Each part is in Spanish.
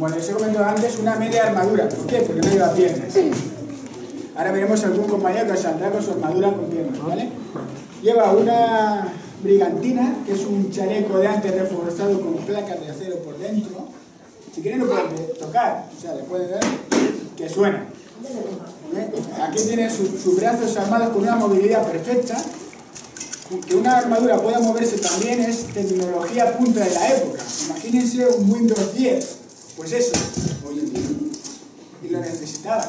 como les he comentado antes, una media armadura. ¿Por qué? Porque no lleva piernas. Ahora veremos algún compañero que saldrá con su armadura con piernas, ¿vale? Lleva una brigantina, que es un chaleco de antes reforzado con placas de acero por dentro. Si quieren lo pueden tocar, o sea, le pueden ver que suena. ¿Eh? Aquí tiene sus brazos armados con una movilidad perfecta. Que una armadura pueda moverse también es tecnología punta de la época. Imagínense un Windows 10. Pues eso, hoy en día. Y lo necesitaban.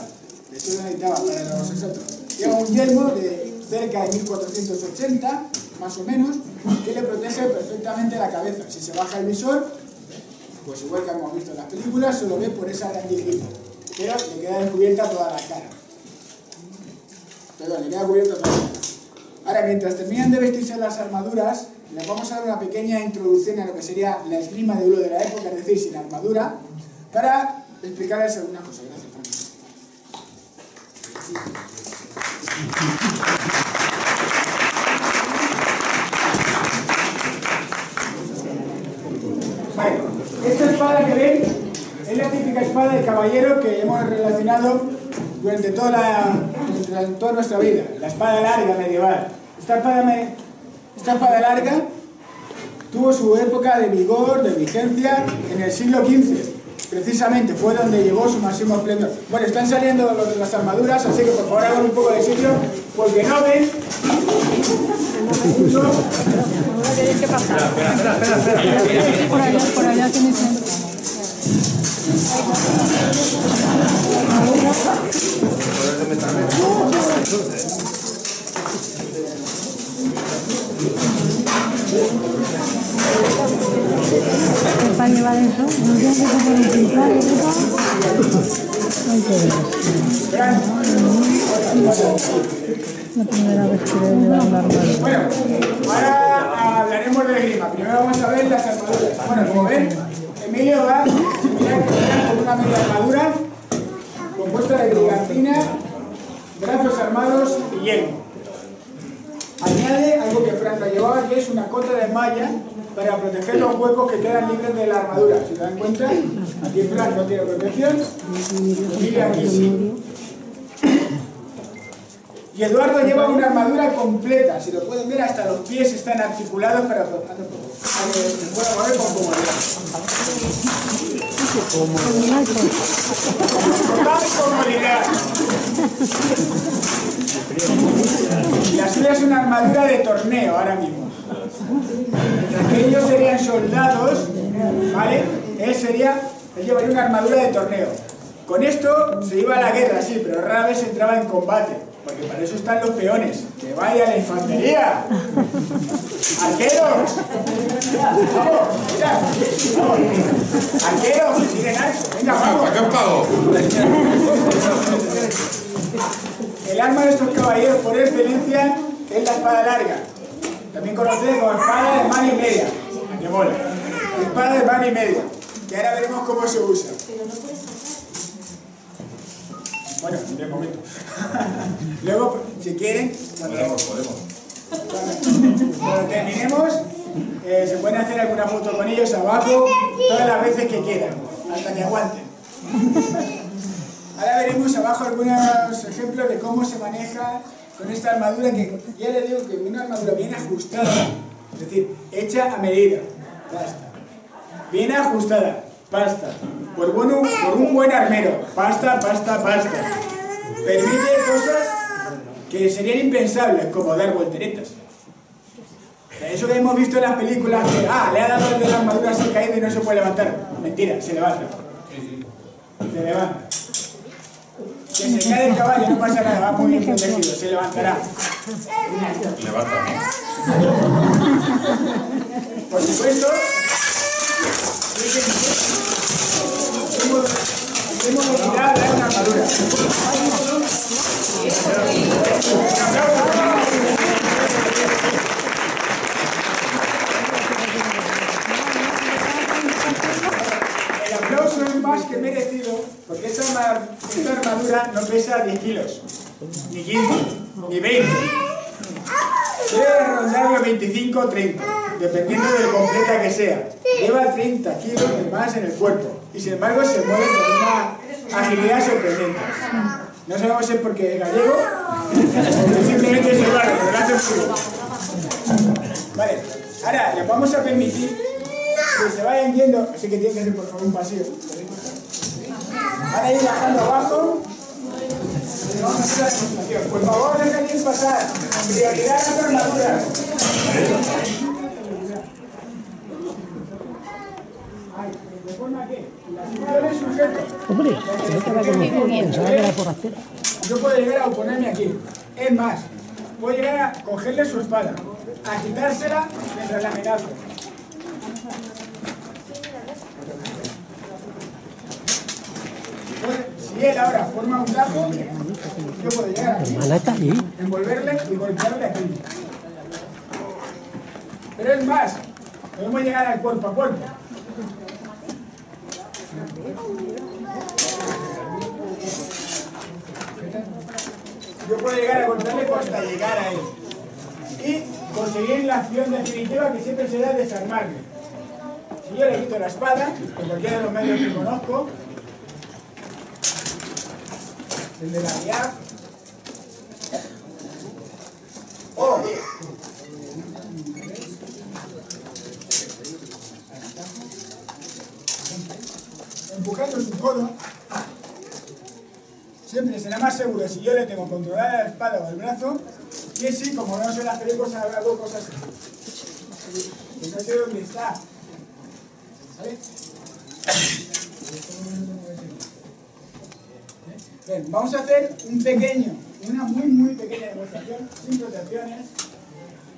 Eso lo necesitaban para los exactos. Lleva un yelmo de cerca de 1480, más o menos, que le protege perfectamente la cabeza. Si se baja el visor, pues igual que hemos visto en las películas, se lo ve por esa gran Pero le queda descubierta toda la cara. Perdón, le queda cubierta toda la cara. Ahora, mientras terminan de vestirse las armaduras, les vamos a dar una pequeña introducción a lo que sería la esgrima de uno de la época, es decir, sin armadura, para explicarles algunas cosas. Gracias, Bueno, esta espada que ven es la típica espada del caballero que hemos relacionado durante toda, nuestra vida, la espada larga medieval. Esta espada larga tuvo su época de vigor, de vigencia en el siglo XV. Precisamente fue donde llegó su máximo esplendor. Bueno, están saliendo las armaduras, así que por favor hagan un poco de sitio, porque no ven. ¿Qué pasa? Espera, espera. Por allá, por allá. Para llevar eso, no tiene que poner un pintar, La primera vez que voy a llevar la armadura. Bueno, ahora hablaremos de grima. Primero vamos a ver las armaduras. Bueno, como ven, Emilio va a con una media armadura compuesta de brigantina, brazos armados y yelmo. Añade algo que Fran llevaba, que es una cota de malla para proteger los huecos que quedan libres de la armadura. Si se dan cuenta, aquí Fran no tiene protección, y aquí sí. Y Eduardo lleva una armadura completa, si lo pueden ver, hasta los pies están articulados para, que se pueda mover con comodidad. Total comodidad. Armadura de torneo ahora mismo. Mientras que ellos serían soldados, ¿vale? Él sería, él llevaría una armadura de torneo. Con esto se iba a la guerra, sí, pero rara vez entraba en combate, porque para eso están los peones. ¡Que vaya la infantería! ¡Arqueros! ¡Vamos! ¡Mira! ¡Vamos! ¡Arqueros! ¡Miren eso! ¡Venga, vamos! ¿Para qué pago? El arma de estos caballeros por excelencia es la espada larga, también conocida como espada de mano y media. ¡Qué mola! Espada de mano y media, que ahora veremos cómo se usa. Bueno, de momento. Luego, si quieren, cuando, cuando terminemos, eh, se pueden hacer alguna foto con ellos abajo todas las veces que quieran, hasta que aguanten. Ahora veremos abajo algunos ejemplos de cómo se maneja con esta armadura que ya le digo que una armadura bien ajustada, es decir, hecha a medida, pasta. Bien ajustada, pasta. Por, bueno, por un buen armero, pasta, pasta, pasta. Permite cosas que serían impensables, como dar volteretas. Eso que hemos visto en las películas, que ah, le ha dado el de la armadura, se ha caído y no se puede levantar. Mentira, se levanta. Se levanta. Que se cae el caballo, no pasa nada, va muy bien protegido, se levantará. Levanta. Por supuesto, hemos de una armadura. El aplauso es más que merecido esta, armadura no pesa 10 kilos, ni 15, ni 20. Debe rondar los 25 o 30, dependiendo de lo completa que sea. Lleva 30 kilos de más en el cuerpo. y sin embargo se mueve con una agilidad sorprendente. No sabemos si es porque es gallego o simplemente es el barrio, pero hace bien. Vale, ahora les vamos a permitir que se vayan yendo, así que tienen que hacer por favor un paseo. Van a ir bajando abajo. y Vamos a hacer la demostración. Por favor, dejen pasar. Prioridad a la armadura. Hombre, se me queda por hacer. Yo puedo llegar a oponerme aquí. Es más, puedo llegar a cogerle su espada, a quitársela mientras la amenazo. Él ahora forma un tajo, yo puedo llegar aquí, envolverle y golpearle aquí. Pero es más, podemos llegar al cuerpo a cuerpo. Yo puedo llegar a golpearle hasta llegar a él. Y conseguir la acción definitiva que siempre será desarmarle. Si yo le quito la espada, con cualquiera de los medios que conozco, el de la guía, o empujando su codo, siempre será más seguro si yo le tengo controlada la espada o el brazo que si, como no se las películas, hago cosas así. Que no sé dónde está. ¿Vale? Vamos a hacer un pequeño, una muy muy pequeña demostración, sin protecciones,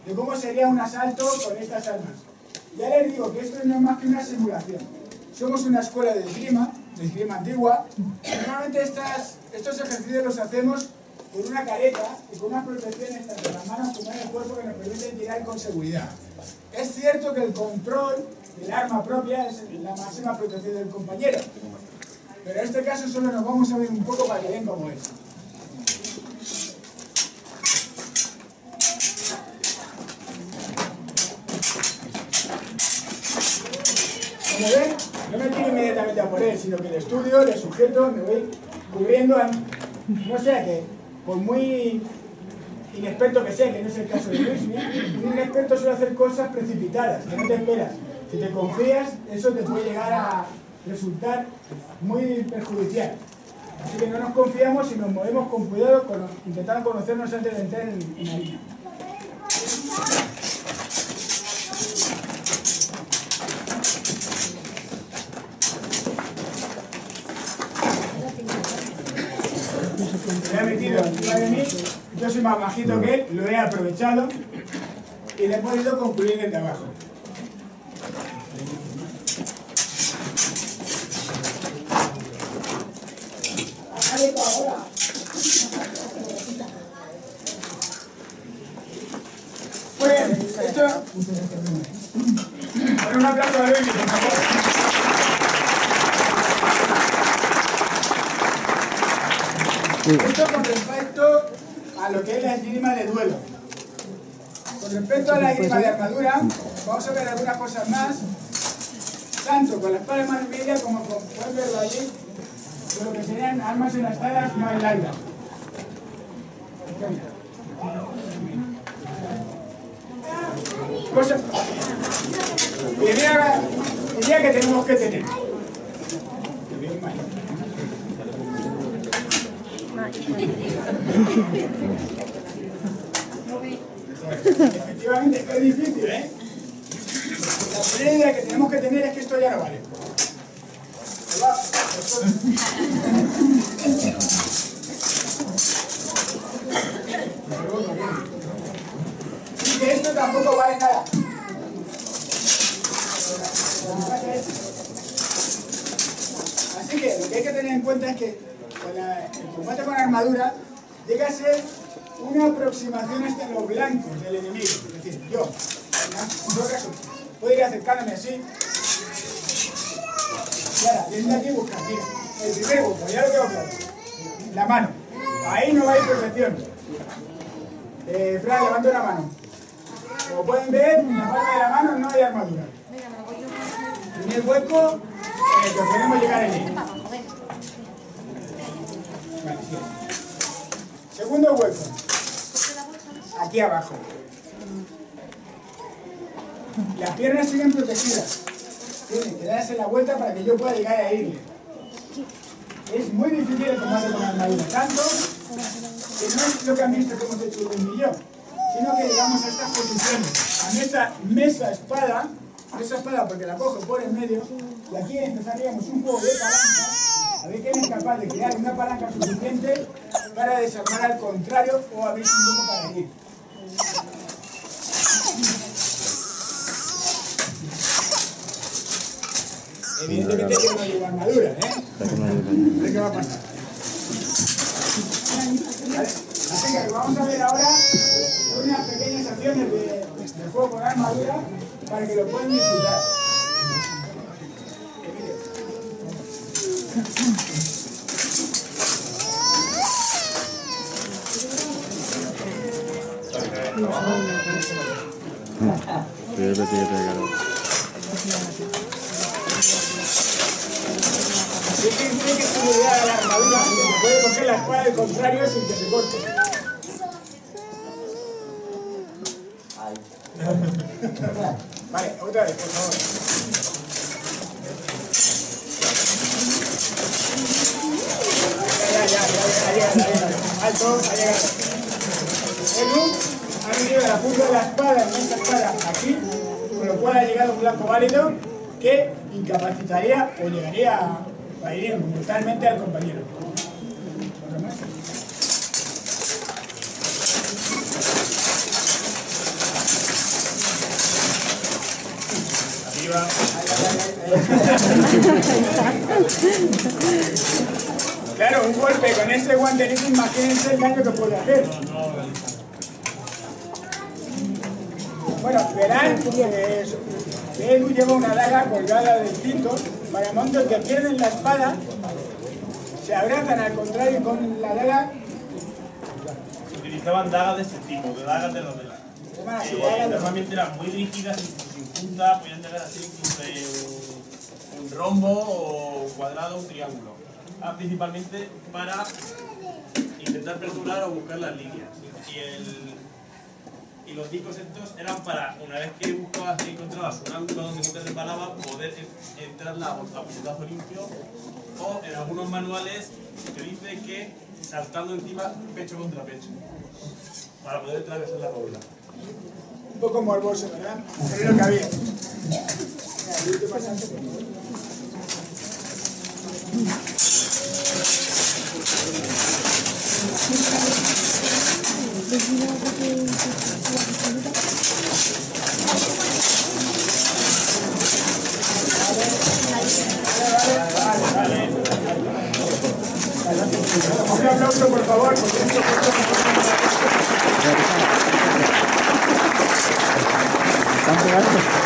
de cómo sería un asalto con estas armas. Ya les digo que esto no es más que una simulación. Somos una escuela de esgrima, de esgrima antigua. Normalmente estas, estos ejercicios los hacemos con una careta y con unas protecciones tanto en las manos como en el cuerpo que nos permiten tirar con seguridad. Es cierto que el control del arma propia es la máxima protección del compañero, pero en este caso solo nos vamos a ver un poco para que vean cómo es. Como ven, no me tiro inmediatamente a por él, sino que le estudio, le sujeto, me voy cubriendo, a- no sea que, por muy inexperto que sea, que no es el caso de Luis, un inexperto suele hacer cosas precipitadas, que no te esperas. Si te confías, eso te puede llegar a resultar muy perjudicial. Así que no nos confiamos y nos movemos con cuidado, con, intentando conocernos antes de entrar en, en la línea. Me ha metido encima de mí, yo soy más bajito que él, lo he aprovechado y le he podido concluir desde abajo. Muy bien, un aplauso a Luis, por favor. Esto con respecto a lo que es la esgrima de duelo. Con respecto a la esgrima de armadura, vamos a ver algunas cosas más, tanto con la espada de media como con, pueden verlo allí, de lo que serían armas enlastadas más largas. Cosa, idea, idea que tenemos que tener. Efectivamente, es difícil, ¿eh? La primera idea que tenemos que tener es que esto ya no vale. Tampoco vale nada. Así que lo que hay que tener en cuenta es que con el combate con armadura llega a ser una aproximación hasta los blancos del enemigo. Es decir, yo, en todo caso, puedo ir acercándome así. Y ahora, desde aquí buscar, mira, el primer hueco, ya lo tengo claro. La mano. Ahí no hay protección. Eh, Fran, levanta una mano. Como pueden ver, en la palma de la mano no hay armadura. Primer hueco, el que llegar allí. Vale. Segundo hueco. Aquí abajo. Las piernas siguen protegidas. Tiene que darse la vuelta para que yo pueda llegar a irle. Es muy difícil el combate con armadura. Tanto que no es lo que han visto que hemos hecho un yo, sino que llegamos a estas posiciones. A esta mesa espada, esa espada porque la cojo por el medio, y aquí empezaríamos un juego de palanca, a ver quién es capaz de crear una palanca suficiente para desarmar al contrario o abrirse un poco para aquí. Evidentemente yo no llevo armadura, ¿eh? A qué va a pasar. Así que vamos a ver ahora unas pequeñas acciones de, de juego con armadura para que lo puedan disfrutar. Tiene que pegar. Tiene que estudiar la armadura, puede coger la espada del contrario sin que se corte. Vale, otra vez, por favor. Ya, ya, ya, ya, ya. Alto, ha llegado. Edu ha venido la punta de la espada en esta espada aquí, con lo cual ha llegado un blanco válido que incapacitaría o llegaría a a herir brutalmente al compañero. Arriba. Claro, un golpe con ese guantelito, imagínense el daño que puede hacer. Bueno, verán que Edu lleva una daga colgada del cinto para el momento en que pierden la espada, se abrazan al contrario con la daga. Se utilizaban dagas de este tipo, de dagas de novela. Llaman así, Eh, de- normalmente eran muy rígidas, podían llegar a ser incluso eh, un, rombo o un cuadrado un triángulo. Ah, principalmente para intentar perdurar o buscar las líneas. Y, los discos estos eran para, una vez que buscabas y encontrabas un ángulo donde no te resbalaba, poder en- entrar la, puñetazo limpio. O en algunos manuales te dice que saltando encima pecho contra pecho. Para poder atravesar la bola. Poco morboso, ¿verdad? Pero lo que había. Por favor. Un Están pegando.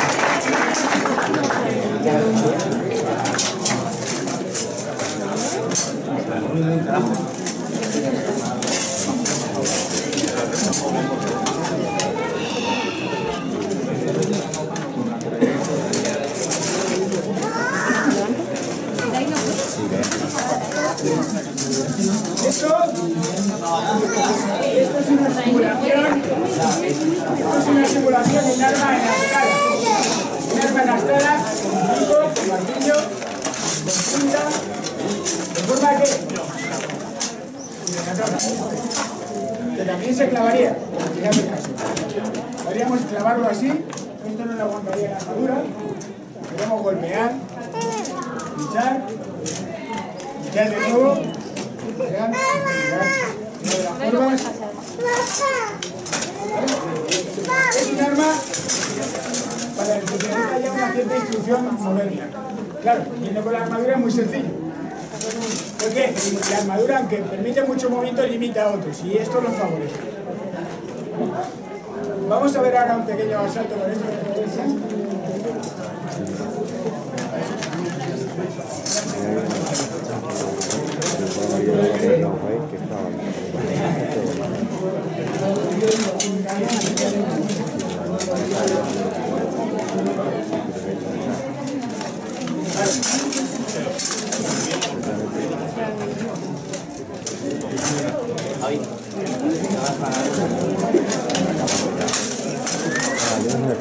Esto, esto es una simulación, esto es una simulación de un arma en la escala. Un arma en la escala, con pico, con martillo, con punta, de forma que, que también se clavaría, en el caso. Podríamos clavarlo así, esto no le aguantaría la armadura, podemos golpear, pinchar, pinchar de nuevo, lo de las curvas. Es un arma para el que necesita ya una cierta instrucción moderna. Claro, yendo con la armadura es muy sencillo. ¿Por qué? La armadura, aunque permite mucho movimiento, limita a otros y esto lo favorece. Vamos a ver ahora un pequeño asalto con esto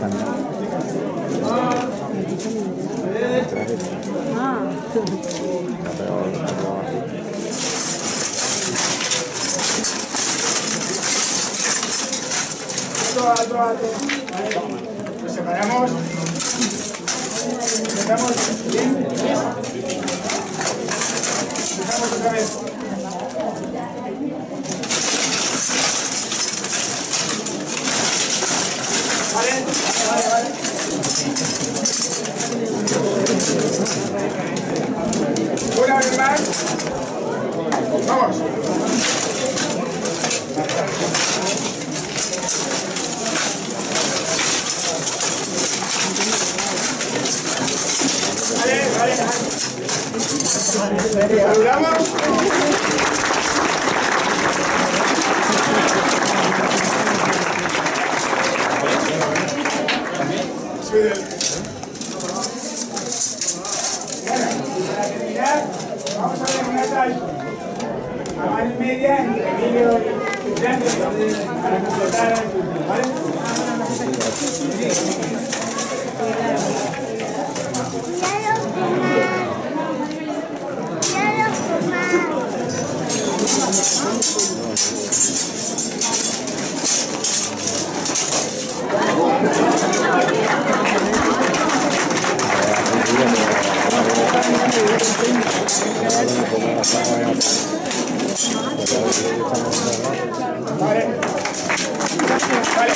생각합니다. 아. 좋아 좋아 좋아. Saludamos. Sí, del- Bueno, para terminar, vamos a ver una tal a mano y media entre Emilio y Grande para completar el último, ¿vale? Vale. Vale.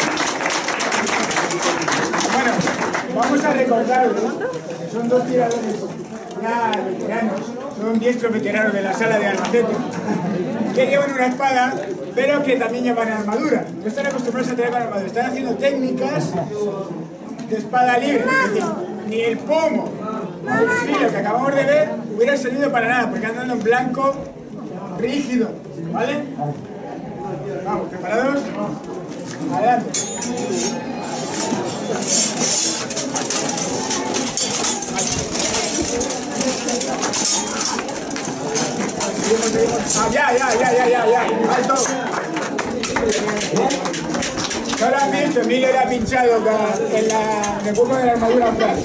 Bueno, vamos a recordarlo. que Son dos tiradores, ya veteranos, son diestros veteranos de la sala de Albacete, que llevan una espada, pero que también llevan armadura. No están acostumbrados a tener armadura, están haciendo técnicas de espada libre. Es decir, ni el pomo ni el filo que acabamos de ver hubiera servido para nada, porque andan en blanco rígido. ¿Vale? Vamos, ¿preparados? Adelante. Ah, ya, ya, ya, ya, ya. Alto. Emilio le ha pinchado en la, en el de la armadura atrás.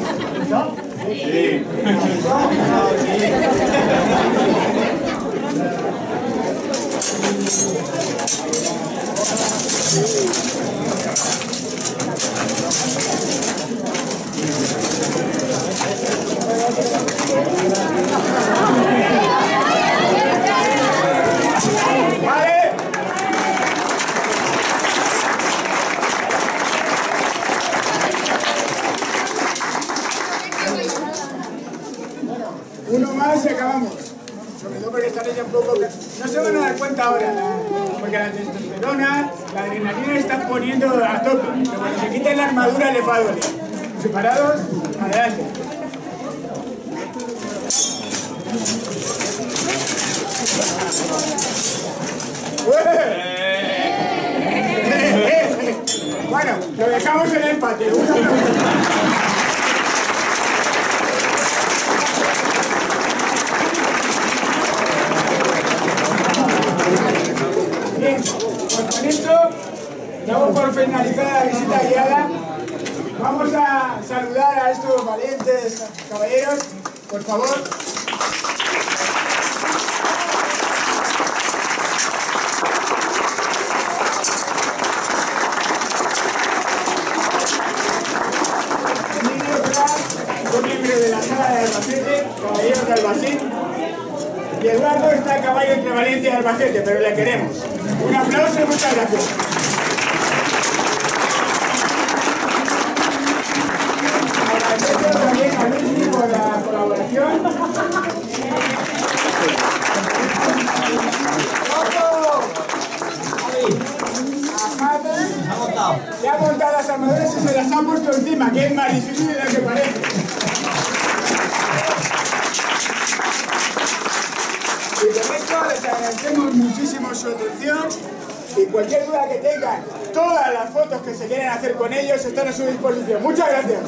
¿Vale? Uno más y acabamos. Sobre todo porque están ya un poco... No se van a dar cuenta ahora, la- porque la testosterona, la adrenalina están poniendo a tope. Pero la armadura les va a doler. ¿Preparados? Adelante. Bueno, lo dejamos en empate. Bien, pues con esto damos por finalizada la visita guiada. Vamos a saludar a estos valientes caballeros, por favor. De la sala de Albacete, caballeros de Albacete. Y Eduardo está a caballo entre Valencia y Albacete, pero le queremos. Un aplauso y muchas gracias. Agradecemos también a Luis por la colaboración. A Javi, Le ha montado las armaduras y se las ha puesto encima, que es más difícil de lo que Y con esto les agradecemos muchísimo su atención y cualquier duda que tengan, todas las fotos que se quieren hacer con ellos están a su disposición. Muchas gracias.